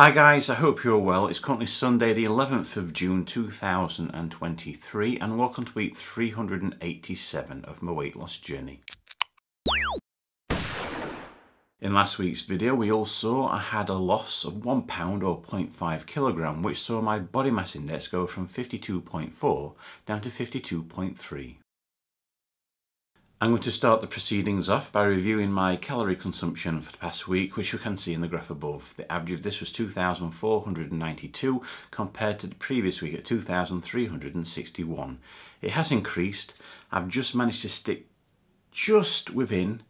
Hi guys, I hope you're well. It's currently Sunday the 11th of June 2023 and welcome to week 387 of my weight loss journey. In last week's video we all saw I had a loss of 1 pound or 0.5 kilogram which saw my body mass index go from 52.4 down to 52.3. I'm going to start the proceedings off by reviewing my calorie consumption for the past week, which you can see in the graph above. The average of this was 2,492 compared to the previous week at 2,361. It has increased. I've just managed to stick just within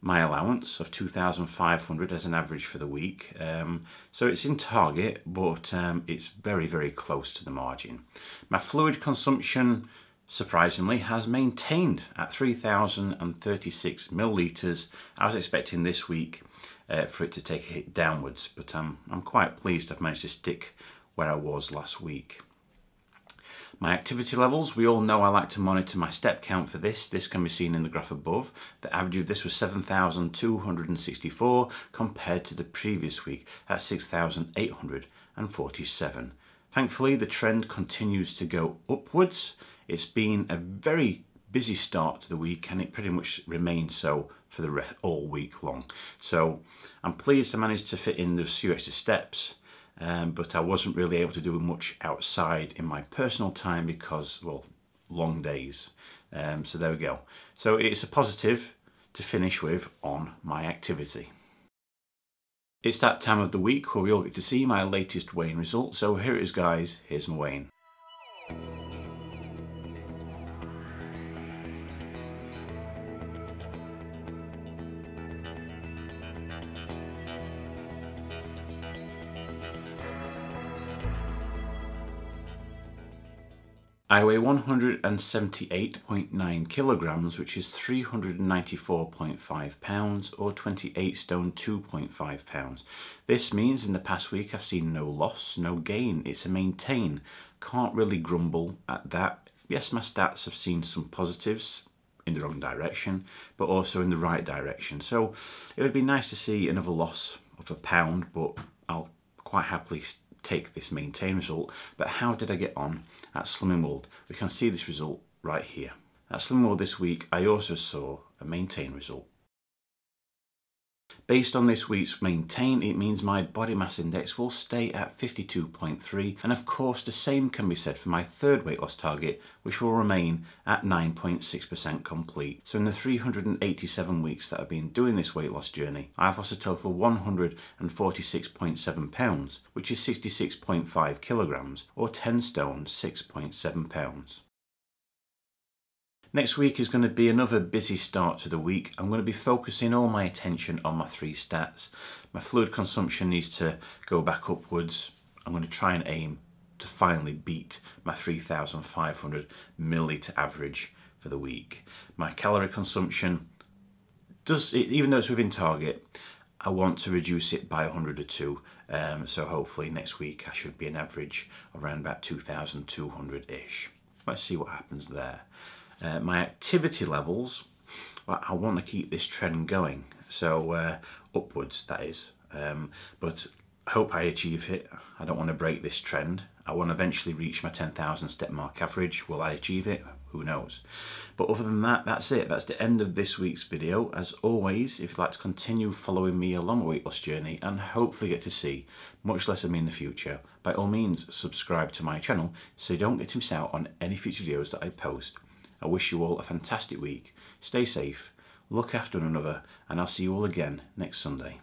my allowance of 2,500 as an average for the week. Um, so it's in target, but um, it's very, very close to the margin. My fluid consumption surprisingly, has maintained at 3,036 millilitres. I was expecting this week uh, for it to take a hit downwards, but I'm, I'm quite pleased I've managed to stick where I was last week. My activity levels, we all know I like to monitor my step count for this. This can be seen in the graph above. The average of this was 7,264 compared to the previous week at 6,847. Thankfully, the trend continues to go upwards it's been a very busy start to the week and it pretty much remains so for the rest, all week long. So I'm pleased I managed to fit in those few extra steps um, but I wasn't really able to do much outside in my personal time because, well, long days. Um, so there we go. So it's a positive to finish with on my activity. It's that time of the week where we all get to see my latest weighing results. So here it is guys, here's my weighing. I weigh 178.9 kilograms, which is 394.5 pounds, or 28 stone 2.5 pounds. This means in the past week I've seen no loss, no gain. It's a maintain. Can't really grumble at that. Yes, my stats have seen some positives in the wrong direction, but also in the right direction. So it would be nice to see another loss of a pound, but I'll quite happily take this maintain result, but how did I get on at Slimming? We can see this result right here. At Slimming World this week, I also saw a maintain result. Based on this week's maintain, it means my body mass index will stay at 52.3 and of course the same can be said for my third weight loss target which will remain at 9.6% complete. So in the 387 weeks that I've been doing this weight loss journey, I've lost a total of 146.7 pounds which is 66.5 kilograms or 10 stone 6.7 pounds. Next week is going to be another busy start to the week. I'm going to be focusing all my attention on my three stats. My fluid consumption needs to go back upwards. I'm going to try and aim to finally beat my 3,500 milliliter average for the week. My calorie consumption does, even though it's within target, I want to reduce it by 100 or two. Um, so hopefully next week I should be an average around about 2,200-ish. Let's see what happens there. Uh, my activity levels, well, I want to keep this trend going. So uh, upwards, that is. Um, but hope I achieve it. I don't want to break this trend. I want to eventually reach my 10,000 step mark average. Will I achieve it? Who knows? But other than that, that's it. That's the end of this week's video. As always, if you'd like to continue following me along my weight loss journey and hopefully get to see much less of me in the future, by all means subscribe to my channel so you don't get to miss out on any future videos that I post. I wish you all a fantastic week. Stay safe, look after one another, and I'll see you all again next Sunday.